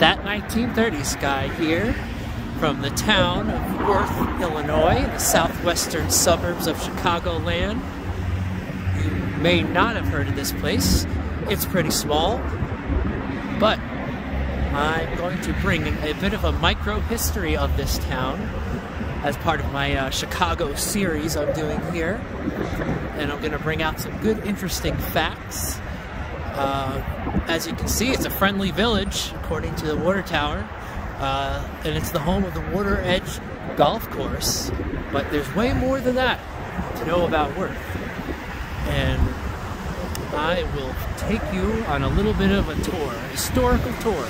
that 1930s guy here from the town of Worth, Illinois, the southwestern suburbs of Chicagoland. You may not have heard of this place. It's pretty small, but I'm going to bring a bit of a micro history of this town as part of my uh, Chicago series I'm doing here. And I'm going to bring out some good, interesting facts. Uh, as you can see, it's a friendly village, according to the water tower. Uh, and it's the home of the Water Edge Golf Course. But there's way more than that to know about Worth. And I will take you on a little bit of a tour, a historical tour.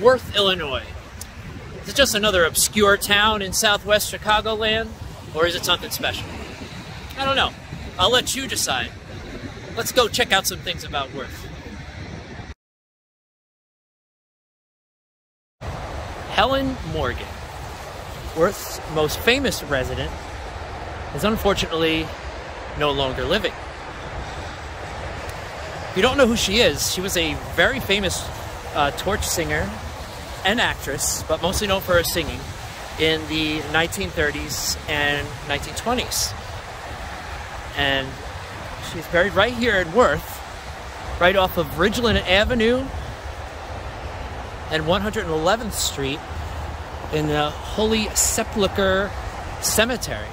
Worth, Illinois. Is it just another obscure town in southwest Chicagoland? Or is it something special? I don't know. I'll let you decide. Let's go check out some things about Worth. Helen Morgan, Worth's most famous resident, is unfortunately no longer living. If you don't know who she is, she was a very famous uh, torch singer and actress, but mostly known for her singing in the 1930s and 1920s. And she's buried right here in Worth, right off of Ridgeland Avenue and 111th Street in the Holy Sepulchre Cemetery.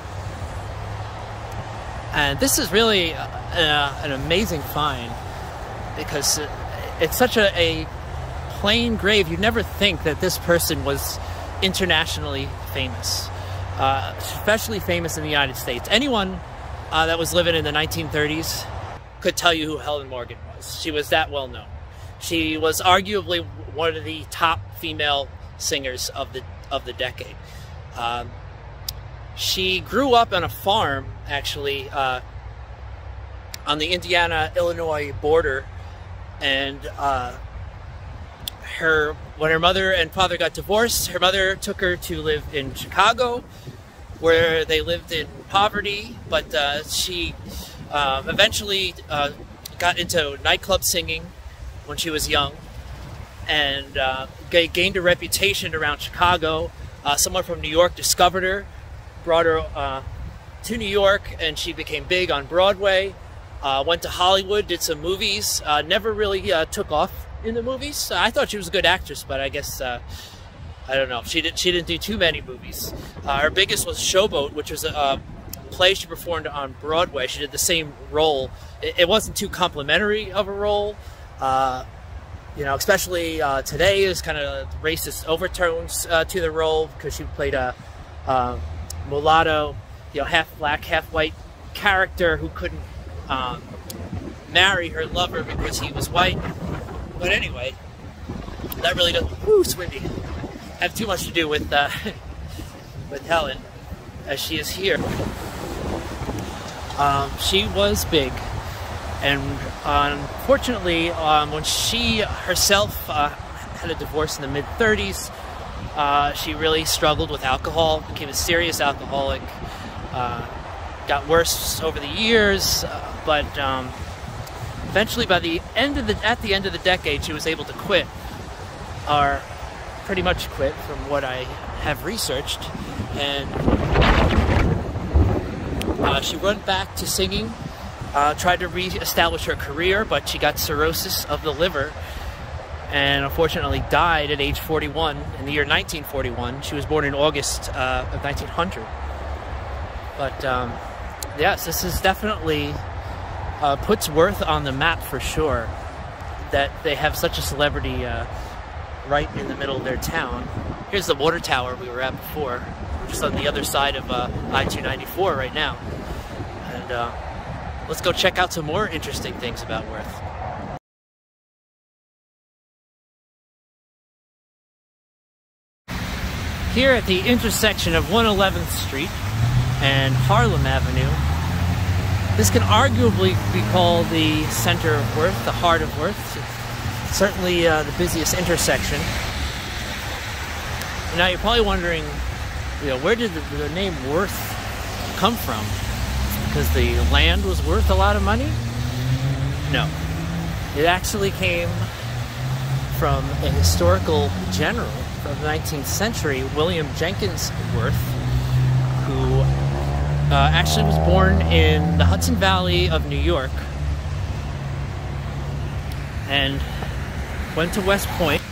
And this is really uh, an amazing find because it's such a, a plain grave. You'd never think that this person was internationally famous, uh, especially famous in the United States. Anyone uh, that was living in the 1930s could tell you who Helen Morgan was. She was that well known. She was arguably one of the top female singers of the of the decade. Um, she grew up on a farm, actually, uh, on the Indiana-Illinois border, and uh, her when her mother and father got divorced, her mother took her to live in Chicago, where they lived in poverty. But uh, she uh, eventually uh, got into nightclub singing when she was young, and uh, gained a reputation around Chicago. Uh, someone from New York discovered her, brought her uh, to New York, and she became big on Broadway. went to Hollywood, did some movies. never really took off in the movies. I thought she was a good actress, but I guess uh, I don't know. She didn't. She didn't do too many movies. Uh, her biggest was Showboat, which was a, a, play she performed on Broadway. She did the same role. It, it wasn't too complimentary of a role. Uh, you know, especially uh, today is kind of racist overtones uh, to the role because she played a mulatto, you know, half black, half white character who couldn't um, marry her lover because he was white. But anyway, that really doesn't, whoo, windy, have too much to do with, uh, with Helen, as she is here. Um, she was big, and unfortunately, um, when she herself uh, had a divorce in the mid 30s, uh, she really struggled with alcohol, became a serious alcoholic, uh, got worse over the years, uh, but um, eventually by the end of the at the end of the decade she was able to quit or pretty much quit from what I have researched. And uh, she went back to singing uh, tried to re-establish her career but she got cirrhosis of the liver and unfortunately died at age 41 in the year 1941 she was born in August uh, of 1900 but um, yes this is definitely uh, puts Worth on the map for sure. That they have such a celebrity uh, right in the middle of their town. Here's the water tower we were at before, just on the other side of uh, I-294 right now. And uh, let's go check out some more interesting things about Worth. Here at the intersection of 111th Street and Harlem Avenue, this can arguably be called the center of Worth, the heart of Worth. It's certainly uh, the busiest intersection. Now you're probably wondering, you know, where did the, the name Worth come from? Because the land was worth a lot of money? No. It actually came from a historical general from the 19th century, William Jenkins Worth, who uh, actually was born in the Hudson Valley of New York and went to West Point.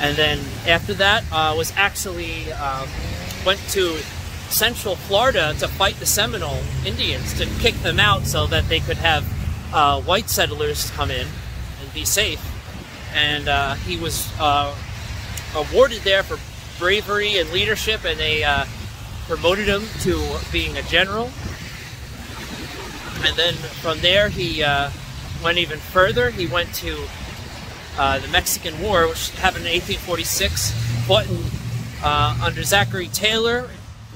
And then after that, uh, was actually um, went to Central Florida to fight the Seminole Indians to kick them out so that they could have uh, white settlers come in and be safe. And uh, he was uh, awarded there for bravery and leadership, and they uh, promoted him to being a general. And then from there, he uh, went even further. He went to uh, the Mexican War, which happened in 1846, fought in, under Zachary Taylor,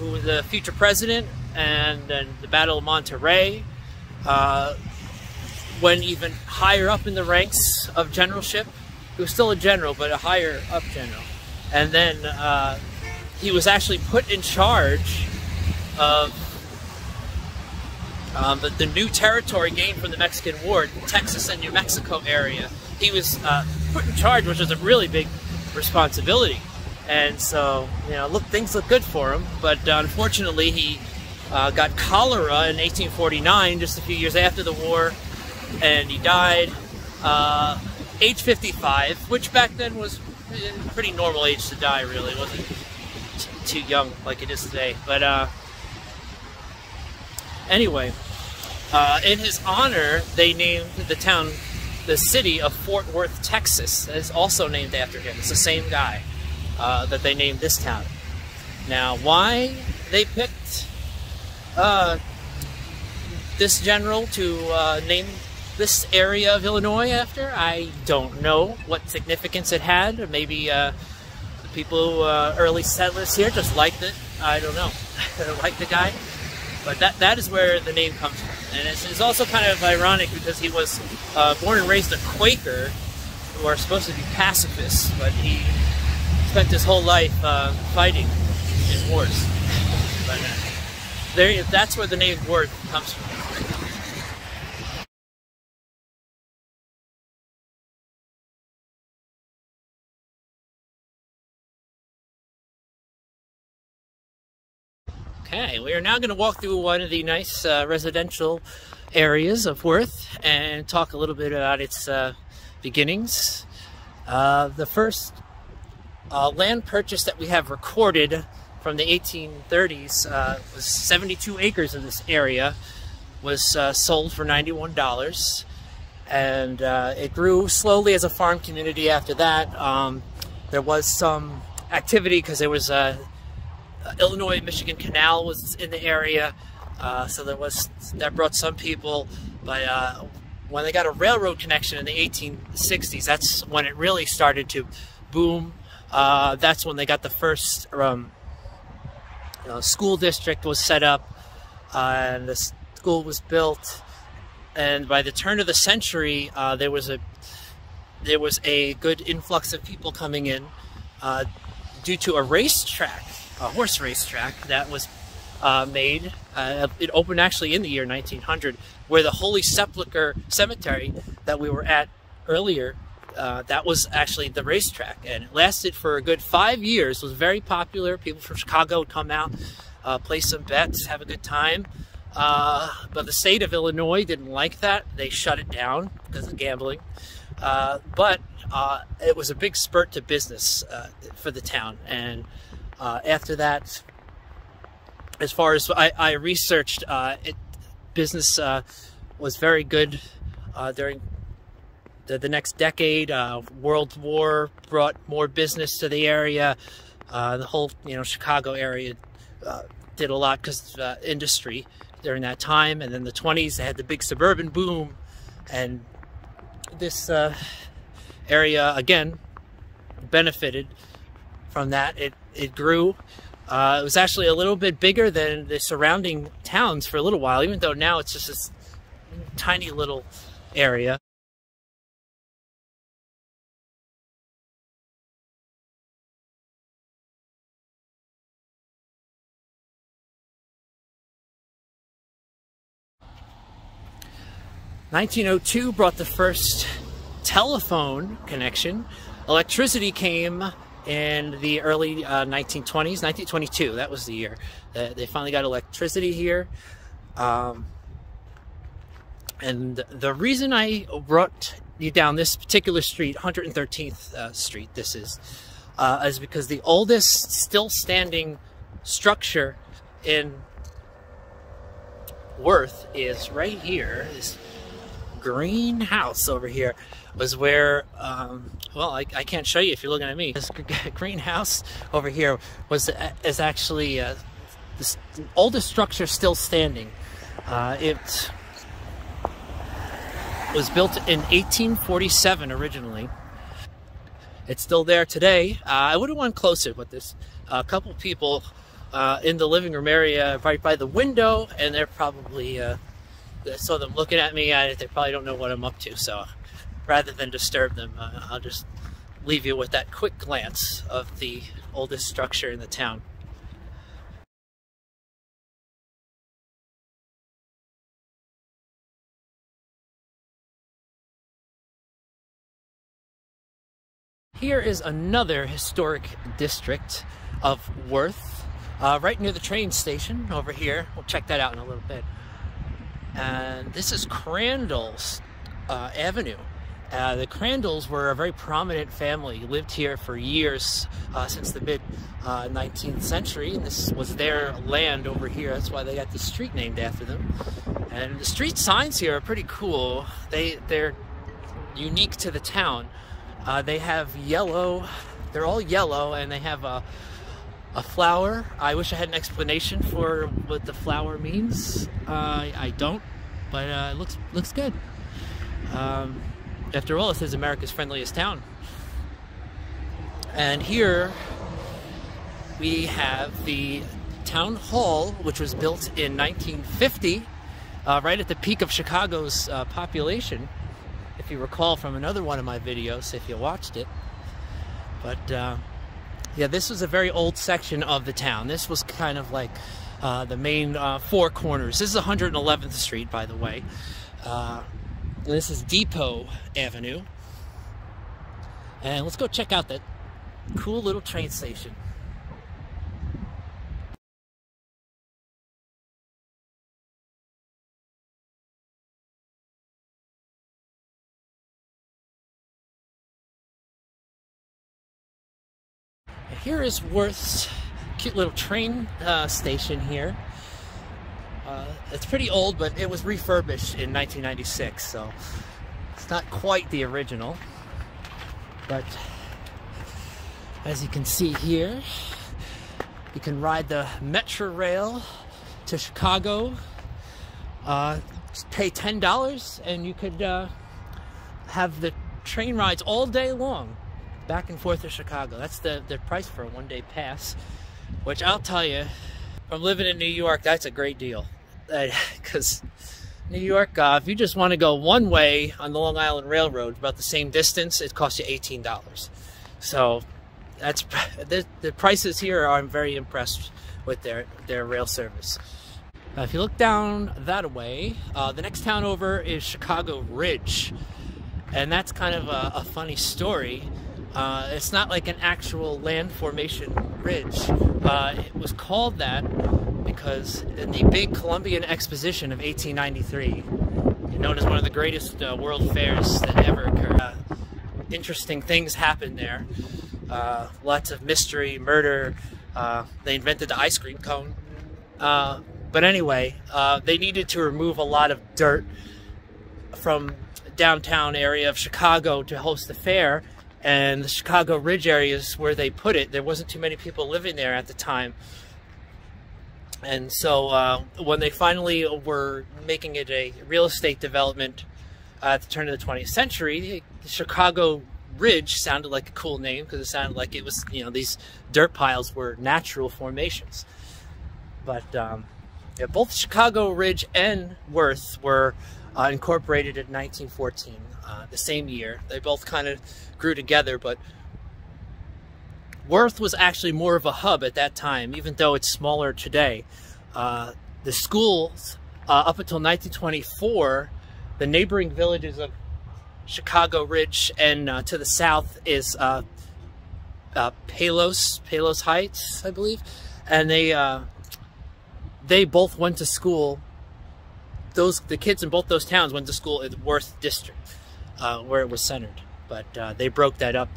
who was the future president, and then the Battle of Monterrey. Uh, went even higher up in the ranks of generalship. He was still a general, but a higher up general. And then uh, he was actually put in charge of um, the, the, new territory gained from the Mexican War, Texas and New Mexico area. He was uh, put in charge, which was a really big responsibility. And so, you know, look, things look good for him. But uh, unfortunately, he uh, got cholera in 1849, just a few years after the war, and he died uh, age 55, which back then was a pretty normal age to die. Really, it wasn't too young like it is today. But uh, Anyway, uh, in his honor, they named the town, the city of Fort Worth, Texas. Is also named after him. It's the same guy uh, that they named this town. Now, why they picked uh, this general to uh, name this area of Illinois after, I don't know what significance it had. Maybe uh, the people, uh, early settlers here, just liked it. I don't know. like the guy. But that, that is where the name comes from. And it's, it's also kind of ironic because he was uh, born and raised a Quaker who are supposed to be pacifists, but he spent his whole life uh, fighting in wars. but uh, there, that's where the name Worth comes from. Okay, we are now going to walk through one of the nice uh, residential areas of Worth and talk a little bit about its uh, beginnings. Uh, the first uh, land purchase that we have recorded from the 1830s uh, was 72 acres in this area, was uh, sold for $91, and it grew slowly as a farm community after that. Um, there was some activity because there was a uh, Illinois Michigan Canal was in the area, uh, so there was that brought some people. But uh, when they got a railroad connection in the 1860s, that's when it really started to boom. Uh, that's when they got the first um, you know, school district was set up, uh, and the school was built. And by the turn of the century, uh, there was a there was a good influx of people coming in due to a racetrack a horse racetrack that was uh, made. Uh, it opened actually in the year 1900, where the Holy Sepulchre Cemetery that we were at earlier, uh, that was actually the racetrack, and it lasted for a good five years. It was very popular. People from Chicago would come out, uh, play some bets, have a good time. Uh, but the state of Illinois didn't like that. They shut it down because of gambling. Uh, but it was a big spurt to business for the town, and uh, after that, as far as I, I researched, uh, it, business uh, was very good uh, during the, the, next decade. Uh, World War brought more business to the area. Uh, the whole, you know, Chicago area did a lot because of industry during that time. And then the 20s, they had the big suburban boom. And this area, again, benefited from that. It it grew. Uh, it was actually a little bit bigger than the surrounding towns for a little while, even though now it's just this tiny little area. Nineteen oh two brought the first telephone connection. Electricity came in the early uh, 1920s, 1922. That was the year that they finally got electricity here. Um, and the reason I brought you down this particular street, 113th uh, Street, this is, uh, is because the oldest still standing structure in Worth is right here. This green house over here was where, um, well, I, I, can't show you if you're looking at me. This greenhouse over here was is actually uh, the oldest structure still standing. Uh, it was built in 1847 originally. It's still there today. Uh, I would have went closer with this. A couple people uh, in the living room area right by the window, and they're probably uh, saw them looking at me. I, they probably don't know what I'm up to. So rather than disturb them, uh, I'll just leave you with that quick glance of the oldest structure in the town. Here is another historic district of Worth, uh, right near the train station over here. We'll check that out in a little bit. And this is Crandall's uh, Avenue. Uh, the Crandalls were a very prominent family, lived here for years, uh, since the mid uh, 19th century, and this was their land over here. That's why they got the street named after them. And the street signs here are pretty cool. They they're unique to the town. Uh, they have yellow, they're all yellow, and they have a, a flower. I wish I had an explanation for what the flower means. Uh, I don't, but uh, it looks looks good. Um, after all, it says America's friendliest town. And here we have the town hall, which was built in 1950, uh, right at the peak of Chicago's uh, population if you recall from another one of my videos, if you watched it. But uh, yeah, this was a very old section of the town. This was kind of like uh, the main uh, four corners. This is 111th Street, by the way. Uh, this is Depot Avenue. And let's go check out that cool little train station. Here is Worth's cute little train uh, station here. Uh, it's pretty old, but it was refurbished in 1996, so it's not quite the original. But as you can see here, you can ride the Metra Rail to Chicago. Uh, pay $10 and you could uh, have the train rides all day long back and forth to Chicago. That's the, the price for a one day pass, which I'll tell you, from living in New York, that's a great deal. Because New York, uh, if you just want to go one way on the Long Island Railroad, about the same distance, it costs you $18. So that's the, the prices here are, I'm very impressed with their, their rail service. Now, if you look down that way, uh, the next town over is Chicago Ridge. And that's kind of a, a funny story uh, it's not like an actual land formation ridge. Uh, it was called that because in the big Columbian Exposition of 1893, known as one of the greatest uh, world fairs that ever occurred, uh, interesting things happened there. Uh, lots of mystery, murder. Uh, they invented the ice cream cone. but anyway, they needed to remove a lot of dirt from downtown area of Chicago to host the fair and the Chicago Ridge areas where they put it, there wasn't too many people living there at the time. And so uh, when they finally were making it a real estate development uh, at the turn of the 20th century, the Chicago Ridge sounded like a cool name because it sounded like it was, you know, these dirt piles were natural formations. But um, yeah, both Chicago Ridge and Worth were uh, incorporated in 1914, uh, the same year. They both kind of grew together, but Worth was actually more of a hub at that time, even though it's smaller today. Uh, the schools, uh, up until 1924, the neighboring villages of Chicago Ridge, and uh, to the south is uh, Palos, Palos Heights, I believe. And they they both went to school. Those the kids in both those towns went to school in Worth District, uh, where it was centered. But uh, they broke that up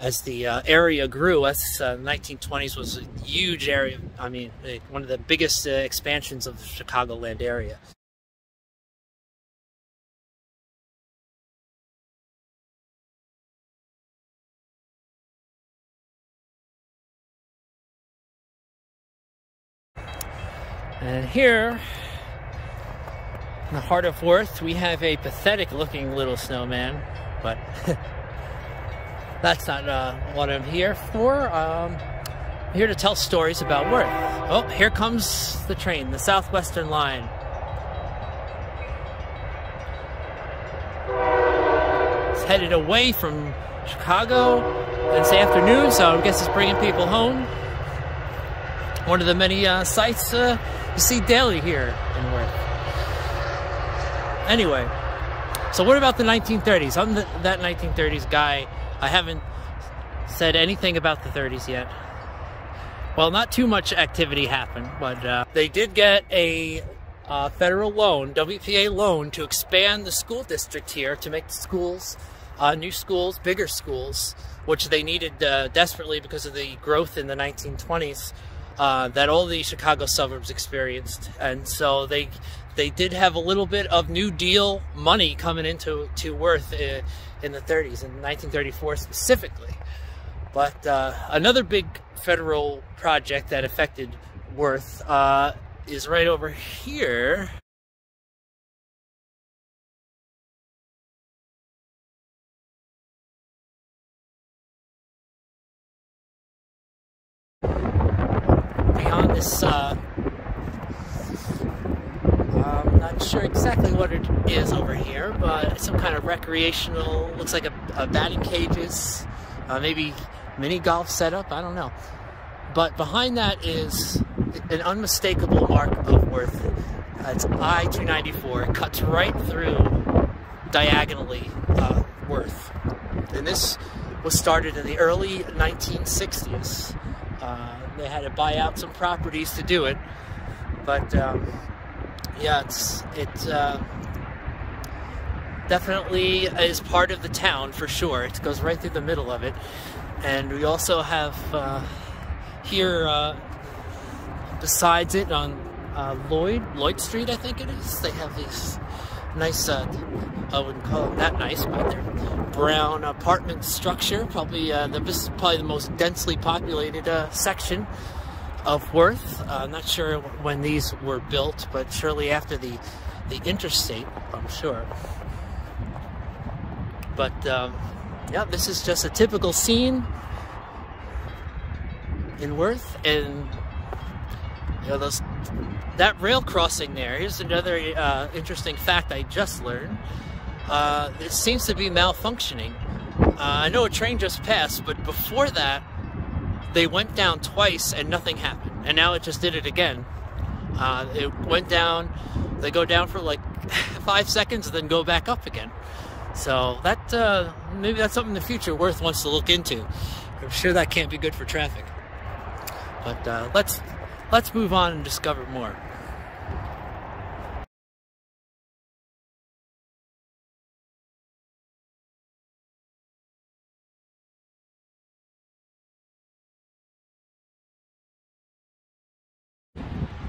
as the uh, area grew. As the 1920s was a huge area. I mean, one of the biggest expansions of the Chicagoland area. And here, in the heart of Worth, we have a pathetic looking little snowman, but that's not uh, what I'm here for. Um, I'm here to tell stories about Worth. Oh, here comes the train, the Southwestern line. It's headed away from Chicago It's afternoon, so I guess it's bringing people home. One of the many uh, sites uh, you see daily here in. Anyway, so what about the 1930s? I'm the, that 1930s guy. I haven't said anything about the 30s yet. Well, not too much activity happened, but uh, they did get a uh, federal loan, WPA loan, to expand the school district here to make the schools, uh, new schools, bigger schools, which they needed uh, desperately because of the growth in the 1920s uh, that all the Chicago suburbs experienced, and so they they did have a little bit of New Deal money coming into to Worth in, uh, in the 30s, in 1934 specifically. But uh, another big federal project that affected Worth uh, is right over here. This, uh, I'm not sure exactly what it is over here, but some kind of recreational, looks like a, a batting cages, uh, maybe mini golf setup, I don't know. But behind that is an unmistakable mark of Worth. Uh, it's I-294. It cuts right through diagonally uh, Worth. And this was started in the early 1960s. They had to buy out some properties to do it. But um, yeah, it's it uh, definitely is part of the town for sure. It goes right through the middle of it, and we also have uh, here uh, besides it on uh, Lloyd Lloyd Street, I think it is. They have these nice. Uh, I wouldn't call them that nice, but they're brown apartment structure. Probably uh, the this is probably the most densely populated uh, section of Worth. Uh, I'm not sure when these were built, but surely after the the interstate, I'm sure. But um, yeah, this is just a typical scene in Worth, and you know those that rail crossing there. Here's another uh, interesting fact I just learned. Uh, it seems to be malfunctioning. Uh, I know a train just passed, but before that, they went down twice and nothing happened. And now it just did it again. Uh, it went down, they go down for like five seconds and then go back up again. So that uh, maybe that's something in the future Worth wants to look into. I'm sure that can't be good for traffic. But uh, let's let's move on and discover more.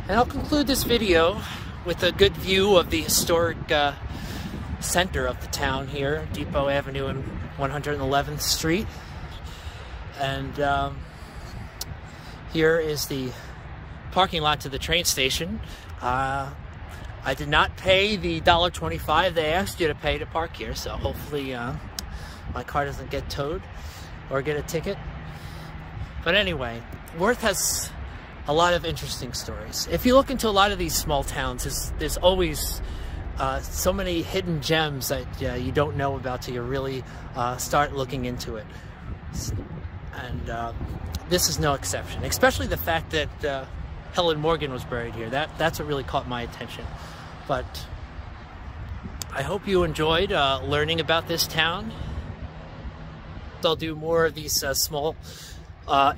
And I'll conclude this video with a good view of the historic uh, center of the town here, Depot Avenue and 111th Street. And um, here is the parking lot to the train station. Uh, I did not pay the $1.25 they asked you to pay to park here, so hopefully uh, my car doesn't get towed or get a ticket. But anyway, Worth has a lot of interesting stories. If you look into a lot of these small towns, there's, there's always uh, so many hidden gems that uh, you don't know about till you really uh, start looking into it. And uh, this is no exception, especially the fact that uh, Helen Morgan was buried here. That, that's what really caught my attention. But I hope you enjoyed uh, learning about this town. I'll do more of these uh, small uh,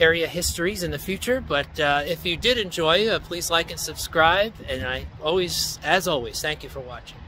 area histories in the future. But uh, if you did enjoy, uh, please like and subscribe. And I always, as always, thank you for watching.